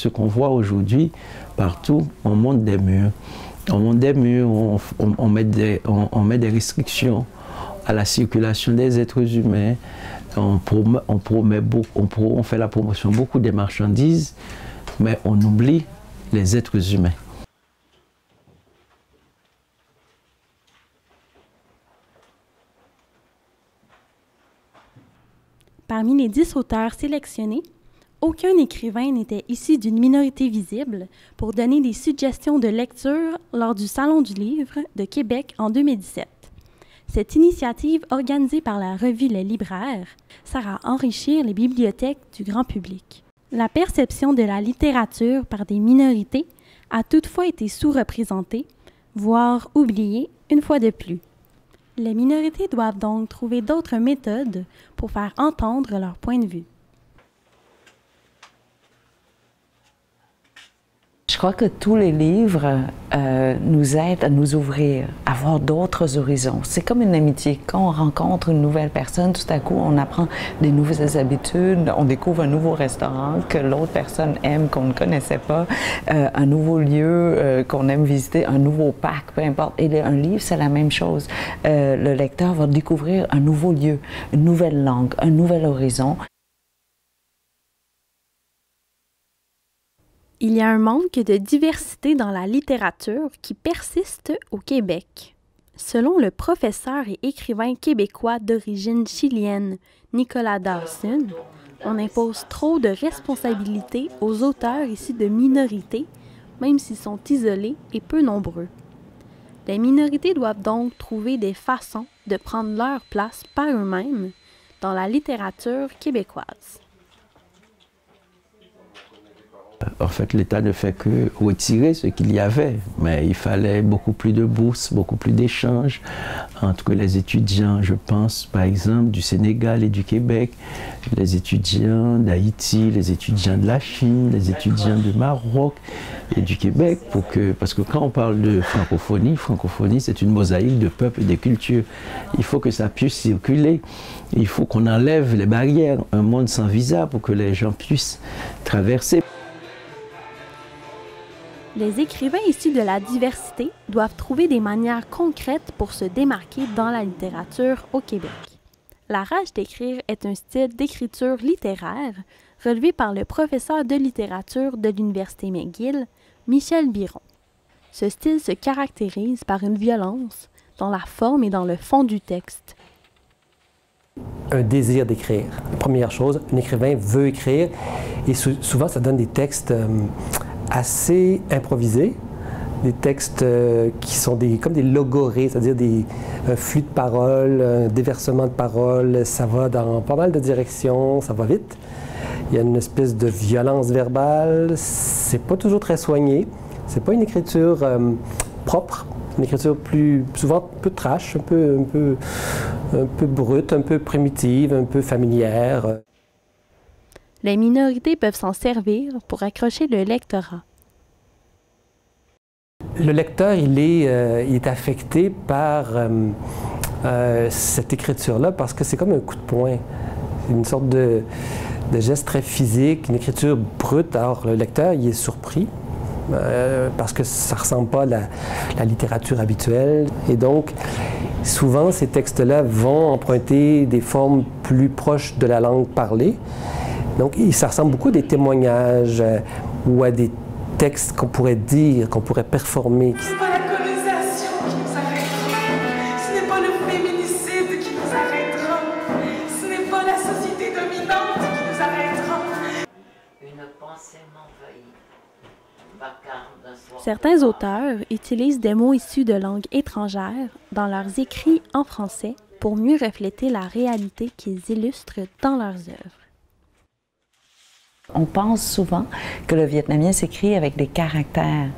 Ce qu'on voit aujourd'hui partout, on monte des murs. On monte des murs, on, met, des, restrictions à la circulation des êtres humains. On, promet, on fait la promotion beaucoup des marchandises, mais on oublie les êtres humains. Parmi les dix auteurs sélectionnés, aucun écrivain n'était issu d'une minorité visible pour donner des suggestions de lecture lors du Salon du livre de Québec en 2017. Cette initiative organisée par la revue Les Libraires sert à enrichir les bibliothèques du grand public. La perception de la littérature par des minorités a toutefois été sous-représentée, voire oubliée une fois de plus. Les minorités doivent donc trouver d'autres méthodes pour faire entendre leur point de vue. Crois que tous les livres euh, nous aident à nous ouvrir, à voir d'autres horizons. C'est comme une amitié. Quand on rencontre une nouvelle personne, tout à coup, on apprend des nouvelles habitudes, on découvre un nouveau restaurant que l'autre personne aime, qu'on ne connaissait pas, euh, un nouveau lieu euh, qu'on aime visiter, un nouveau parc, peu importe. Et un livre, c'est la même chose. le lecteur va découvrir un nouveau lieu, une nouvelle langue, un nouvel horizon. Il y a un manque de diversité dans la littérature qui persiste au Québec. Selon le professeur et écrivain québécois d'origine chilienne Nicolas Dawson, on impose trop de responsabilités aux auteurs issus de minorités, même s'ils sont isolés et peu nombreux. Les minorités doivent donc trouver des façons de prendre leur place par eux-mêmes dans la littérature québécoise en fait, l'État ne fait que retirer ce qu'il y avait, mais il fallait beaucoup plus de bourses, beaucoup plus d'échanges entre les étudiants, je pense par exemple du Sénégal et du Québec, les étudiants d'Haïti, les étudiants de la Chine, les étudiants du Maroc et du Québec, pour que, parce que quand on parle de francophonie, francophonie c'est une mosaïque de peuples et de cultures. Il faut que ça puisse circuler, il faut qu'on enlève les barrières, un monde sans visa pour que les gens puissent traverser. Les écrivains issus de la diversité doivent trouver des manières concrètes pour se démarquer dans la littérature au Québec. La rage d'écrire est un style d'écriture littéraire relevé par le professeur de littérature de l'Université McGill, Michel Biron. Ce style se caractérise par une violence dans la forme et dans le fond du texte. Un désir d'écrire. Première chose, un écrivain veut écrire et souvent ça donne des textes euh, assez improvisés, des textes euh, qui sont des, comme des logorées, c'est-à-dire des un flux de paroles, un déversement de paroles, ça va dans pas mal de directions, ça va vite. Il y a une espèce de violence verbale, c'est pas toujours très soigné, c'est pas une écriture euh, propre, une écriture plus souvent un peu trash, un peu, un peu, un peu brute, un peu primitive, un peu familière. Les minorités peuvent s'en servir pour accrocher le lectorat. Le lecteur, il est, euh, affecté par euh, euh, cette écriture-là parce que c'est comme un coup de poing. Une sorte de, de, geste très physique, une écriture brute. Alors le lecteur, il est surpris parce que ça ne ressemble pas à la, la, littérature habituelle. Et donc, souvent, ces textes-là vont emprunter des formes plus proches de la langue parlée. Donc, ça ressemble beaucoup à des témoignages euh, ou à des textes qu'on pourrait dire, qu'on pourrait performer. Ce n'est pas la colonisation qui nous arrêtera. Ce n'est pas le féminicide qui nous arrêtera. Ce n'est pas la société dominante qui nous arrêtera. Une pensée Certains auteurs utilisent des mots issus de langues étrangères dans leurs écrits en français pour mieux refléter la réalité qu'ils illustrent dans leurs œuvres. On pense souvent que le vietnamien s'écrit avec des caractères.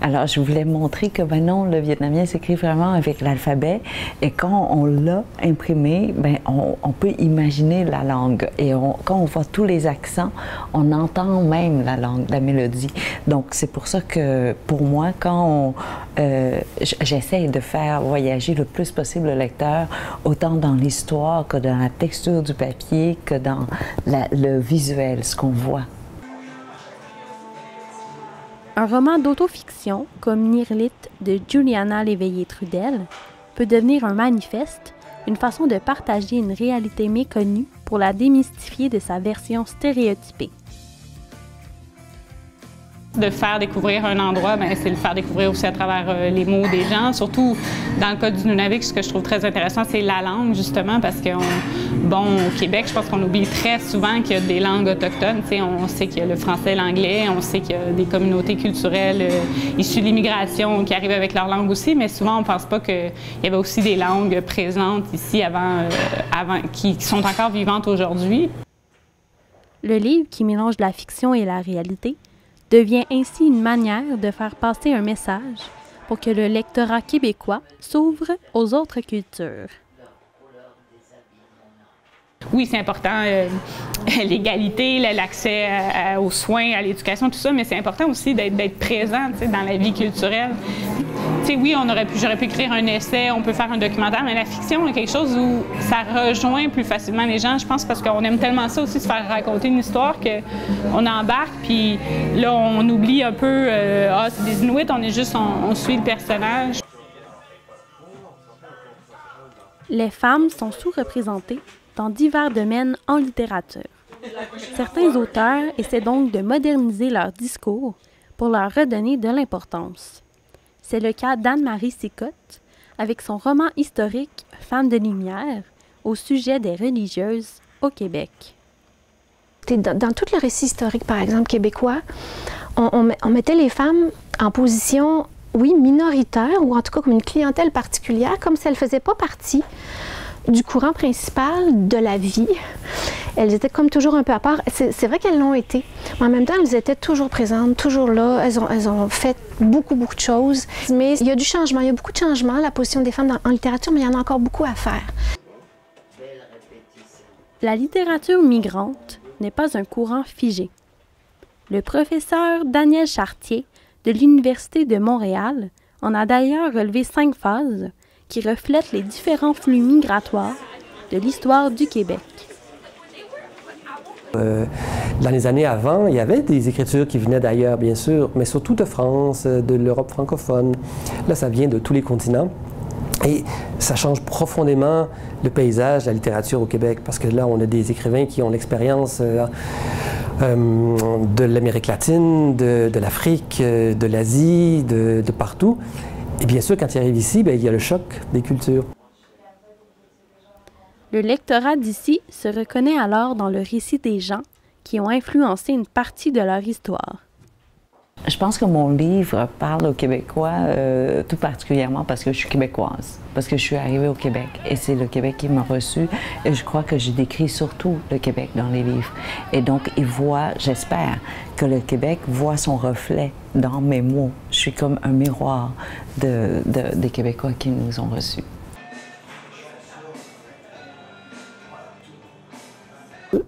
Alors, je voulais montrer que, ben non, le vietnamien s'écrit vraiment avec l'alphabet. Et quand on l'a imprimé, ben, on, peut imaginer la langue. Et quand on voit tous les accents, on entend même la langue, la mélodie. Donc, c'est pour ça que, pour moi, quand euh, j'essaie de faire voyager le plus possible le lecteur, autant dans l'histoire que dans la texture du papier, que dans le visuel, ce qu'on voit. Un roman d'autofiction, comme Nirlit de Juliana Léveillé-Trudel, peut devenir un manifeste, une façon de partager une réalité méconnue pour la démystifier de sa version stéréotypée de faire découvrir un endroit, ben, c'est le faire découvrir aussi à travers euh, les mots des gens. Surtout dans le cas du Nunavik, ce que je trouve très intéressant, c'est la langue, justement, parce que, bon, au Québec, je pense qu'on oublie très souvent qu'il y a des langues autochtones. on, sait qu'il y a le français, l'anglais, on sait qu'il y a des communautés culturelles euh, issues de l'immigration qui arrivent avec leur langue aussi, mais souvent, on ne pense pas qu'il y avait aussi des langues présentes ici avant, euh, avant qui sont encore vivantes aujourd'hui. Le livre qui mélange la fiction et la réalité devient ainsi une manière de faire passer un message pour que le lectorat québécois s'ouvre aux autres cultures. Oui, c'est important, euh, l'égalité, l'accès aux soins, à l'éducation, tout ça, mais c'est important aussi d'être présent dans la vie culturelle. Oui, on aurait pu, j'aurais pu écrire un essai, on peut faire un documentaire, mais la fiction est quelque chose où ça rejoint plus facilement les gens, je pense, parce qu'on aime tellement ça aussi, se faire raconter une histoire qu'on embarque, puis là, on oublie un peu, euh, ah, c'est des Inuits, on est juste, on suit le personnage. Les femmes sont sous-représentées dans divers domaines en littérature. Certains auteurs essaient donc de moderniser leur discours pour leur redonner de l'importance. C'est le cas d'Anne-Marie Sicotte avec son roman historique Femme de lumière au sujet des religieuses au Québec. Dans, tout le récit historique, par exemple, québécois, on, on mettait les femmes en position, oui, minoritaire, ou en tout cas comme une clientèle particulière, comme si elles ne faisaient pas partie du courant principal de la vie. Elles étaient comme toujours un peu à part. C'est vrai qu'elles l'ont été. Mais en même temps, elles étaient toujours présentes, toujours là. Elles ont, fait beaucoup, beaucoup de choses. Mais il y a du changement. Il y a beaucoup de changements. La position des femmes en littérature, mais il y en a encore beaucoup à faire. La littérature migrante n'est pas un courant figé. Le professeur Daniel Chartier de l'Université de Montréal en a d'ailleurs relevé cinq phases qui reflète les différents flux migratoires de l'histoire du Québec. Euh, dans les années avant, il y avait des écritures qui venaient d'ailleurs, bien sûr, mais surtout de France, de l'Europe francophone. Là, ça vient de tous les continents. Et ça change profondément le paysage de la littérature au Québec, parce que là, on a des écrivains qui ont l'expérience euh, euh, de l'Amérique latine, de, l'Afrique, de l'Asie, de, de, partout. Et bien sûr, quand il arrive ici, ben, il y a le choc des cultures. Le lectorat d'ici se reconnaît alors dans le récit des gens qui ont influencé une partie de leur histoire. Je pense que mon livre parle aux Québécois euh, tout particulièrement parce que je suis québécoise, parce que je suis arrivée au Québec et c'est le Québec qui m'a reçue et je crois que je décris surtout le Québec dans les livres. Et donc, ils voient, j'espère, que le Québec voit son reflet dans mes mots. Je suis comme un miroir de, des Québécois qui nous ont reçus.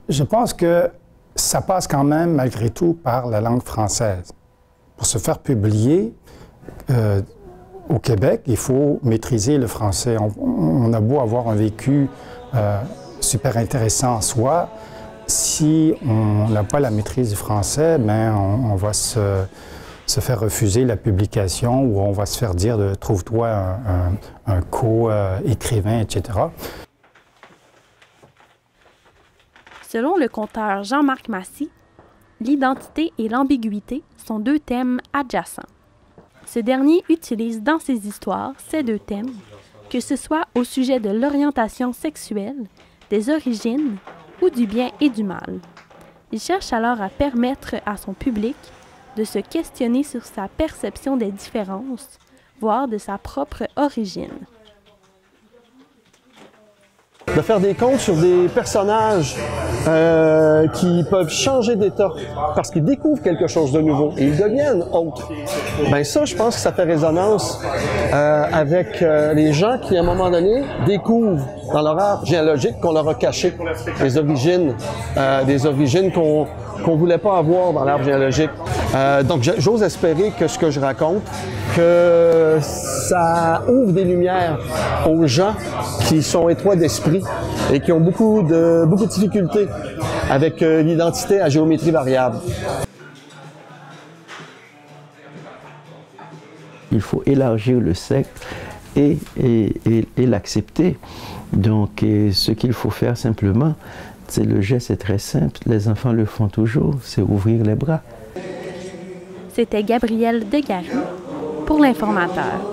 Je pense que ça passe quand même malgré tout par la langue française pour se faire publier euh, au Québec, il faut maîtriser le français. On, a beau avoir un vécu euh, super intéressant en soi, si on n'a pas la maîtrise du français, ben on, va se, faire refuser la publication ou on va se faire dire de trouve-toi un, un co-écrivain, etc. Selon le conteur Jean-Marc Massy, l'identité et l'ambiguïté sont deux thèmes adjacents. Ce dernier utilise dans ses histoires ces deux thèmes, que ce soit au sujet de l'orientation sexuelle, des origines ou du bien et du mal. Il cherche alors à permettre à son public de se questionner sur sa perception des différences, voire de sa propre origine de faire des contes sur des personnages euh, qui peuvent changer d'état parce qu'ils découvrent quelque chose de nouveau et ils deviennent autres. Ben ça, je pense que ça fait résonance euh, avec euh, les gens qui, à un moment donné, découvrent dans leur art généalogique qu'on leur a caché des origines, des origines qu'on qu'on voulait pas avoir dans l'arbre généalogique. Euh, donc, j'ose espérer que ce que je raconte, que ça ouvre des lumières aux gens qui sont étroits d'esprit et qui ont beaucoup de, beaucoup de difficultés avec euh, l'identité à géométrie variable. il faut élargir le cercle et, et, et, l'accepter. Donc, ce qu'il faut faire simplement, c'est le geste est très simple, les enfants le font toujours, c'est ouvrir les bras. C'était Gabriel Degary pour l'informateur.